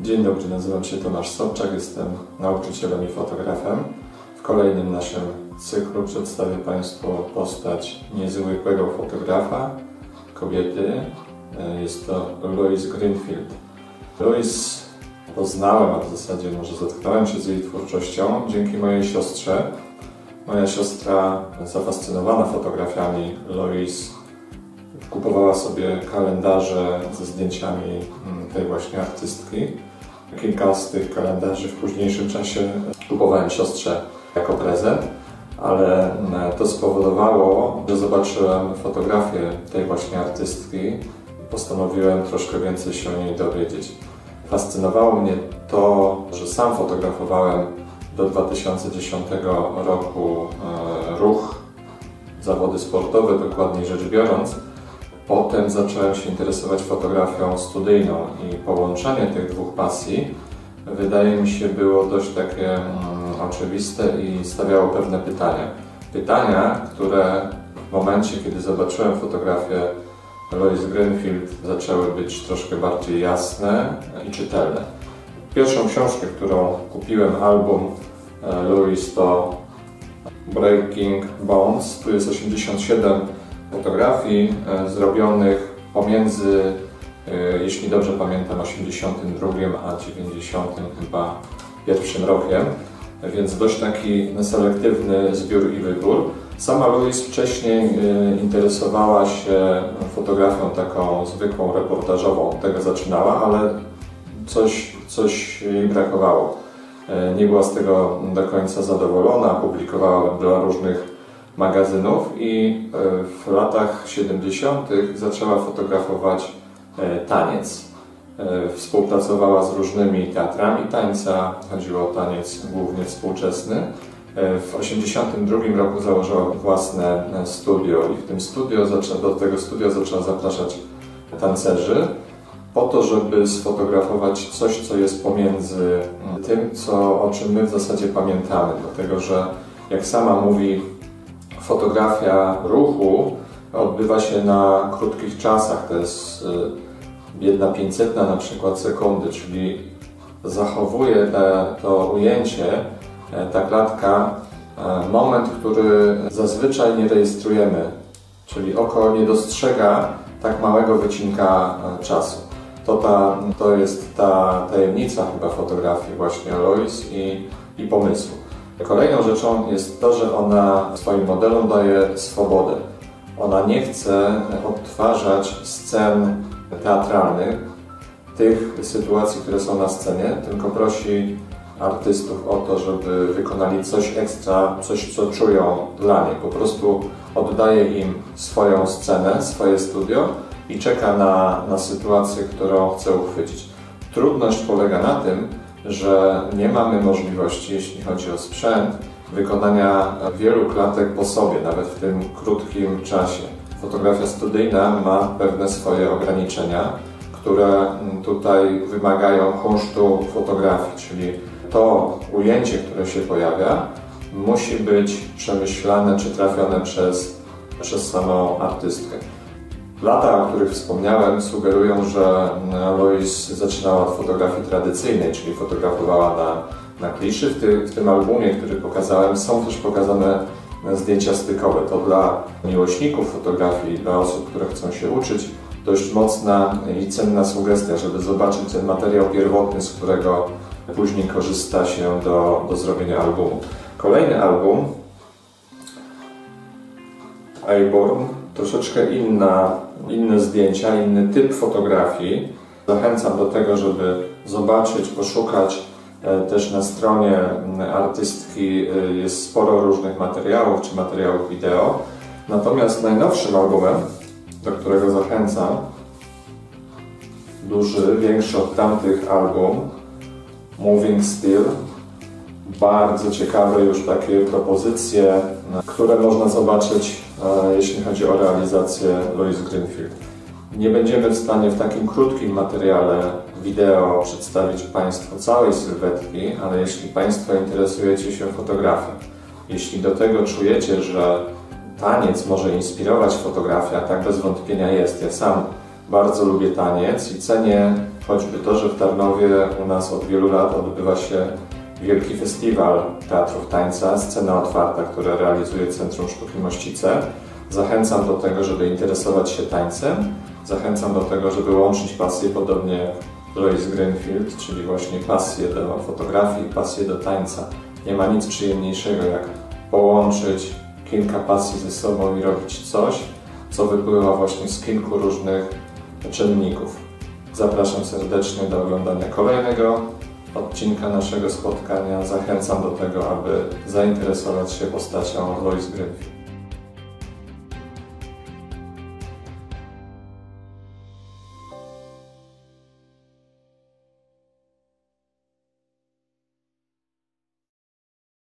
Dzień dobry, nazywam się Tomasz Sobczak, jestem nauczycielem i fotografem. W kolejnym naszym cyklu przedstawię Państwu postać niezwykłego fotografa, kobiety. Jest to Louise Greenfield. Louise poznałem, a w zasadzie może zetknąłem się z jej twórczością dzięki mojej siostrze. Moja siostra, zafascynowana fotografiami Louise, kupowała sobie kalendarze ze zdjęciami tej właśnie artystki. Kilka z tych kalendarzy w późniejszym czasie kupowałem siostrze jako prezent, ale to spowodowało, że zobaczyłem fotografię tej właśnie artystki postanowiłem troszkę więcej się o niej dowiedzieć. Fascynowało mnie to, że sam fotografowałem do 2010 roku e, ruch, zawody sportowe, dokładniej rzecz biorąc. Potem zacząłem się interesować fotografią studyjną i połączenie tych dwóch pasji wydaje mi się było dość takie mm, oczywiste i stawiało pewne pytania. Pytania, które w momencie, kiedy zobaczyłem fotografię Lois Greenfield zaczęły być troszkę bardziej jasne i czytelne. Pierwszą książkę, którą kupiłem, album e, Louis to Breaking Bones. Tu jest 87 fotografii e, zrobionych pomiędzy, e, jeśli dobrze pamiętam, 82 a 90 chyba pierwszym rokiem, więc dość taki selektywny zbiór i wybór. Sama Louise wcześniej e, interesowała się fotografią taką zwykłą, reportażową, od tego zaczynała, ale coś, coś jej brakowało. Nie była z tego do końca zadowolona, publikowała dla różnych magazynów i e, w latach 70. zaczęła fotografować e, taniec. E, współpracowała z różnymi teatrami tańca, chodziło o taniec głównie współczesny. W 1982 roku założyła własne studio i w tym studio do tego studia zaczęła zapraszać tancerzy po to, żeby sfotografować coś, co jest pomiędzy tym, co, o czym my w zasadzie pamiętamy. Dlatego, że jak sama mówi, fotografia ruchu odbywa się na krótkich czasach, to jest y, jedna pięćsetna na przykład sekundy, czyli zachowuje te, to ujęcie, e, ta klatka, e, moment, który zazwyczaj nie rejestrujemy, czyli oko nie dostrzega tak małego wycinka e, czasu. To, ta, to jest ta tajemnica chyba fotografii właśnie Lois i, i pomysłu. Kolejną rzeczą jest to, że ona swoim modelom daje swobodę. Ona nie chce odtwarzać scen teatralnych, tych sytuacji, które są na scenie, tylko prosi artystów o to, żeby wykonali coś ekstra, coś co czują dla niej. Po prostu oddaje im swoją scenę, swoje studio i czeka na, na sytuację, którą chce uchwycić. Trudność polega na tym, że nie mamy możliwości, jeśli chodzi o sprzęt, wykonania wielu klatek po sobie, nawet w tym krótkim czasie. Fotografia studyjna ma pewne swoje ograniczenia, które tutaj wymagają kunsztu fotografii, czyli to ujęcie, które się pojawia, musi być przemyślane czy trafione przez, przez samą artystkę. Lata, o których wspomniałem, sugerują, że Lois zaczynała od fotografii tradycyjnej, czyli fotografowała na, na kliszy. W, ty, w tym albumie, który pokazałem, są też pokazane zdjęcia stykowe. To dla miłośników fotografii, dla osób, które chcą się uczyć, dość mocna i cenna sugestia, żeby zobaczyć ten materiał pierwotny, z którego później korzysta się do, do zrobienia albumu. Kolejny album, Airborne, troszeczkę inna, inne zdjęcia, inny typ fotografii. Zachęcam do tego, żeby zobaczyć, poszukać. E, też na stronie artystki e, jest sporo różnych materiałów czy materiałów wideo. Natomiast najnowszym albumem, do którego zachęcam, duży, większy od tamtych album, Moving Still, bardzo ciekawe już takie propozycje, które można zobaczyć, e, jeśli chodzi o realizację Louise Greenfield. Nie będziemy w stanie w takim krótkim materiale wideo przedstawić Państwu całej sylwetki, ale jeśli Państwo interesujecie się fotografią, jeśli do tego czujecie, że taniec może inspirować fotografię, a tak bez wątpienia jest. Ja sam Bardzo lubię taniec i cenię choćby to, że w Tarnowie u nas od wielu lat odbywa się wielki festiwal teatrów tańca, scena otwarta, które realizuje Centrum Sztuki Mościce. Zachęcam do tego, żeby interesować się tańcem. Zachęcam do tego, żeby łączyć pasję podobnie jak Lois Greenfield, czyli właśnie pasję do fotografii, pasję do tańca. Nie ma nic przyjemniejszego jak połączyć kilka pasji ze sobą i robić coś, co wypływa właśnie z kilku różnych czynników. Zapraszam serdecznie do oglądania kolejnego odcinka naszego spotkania. Zachęcam do tego, aby zainteresować się postacią Lois Greenfield.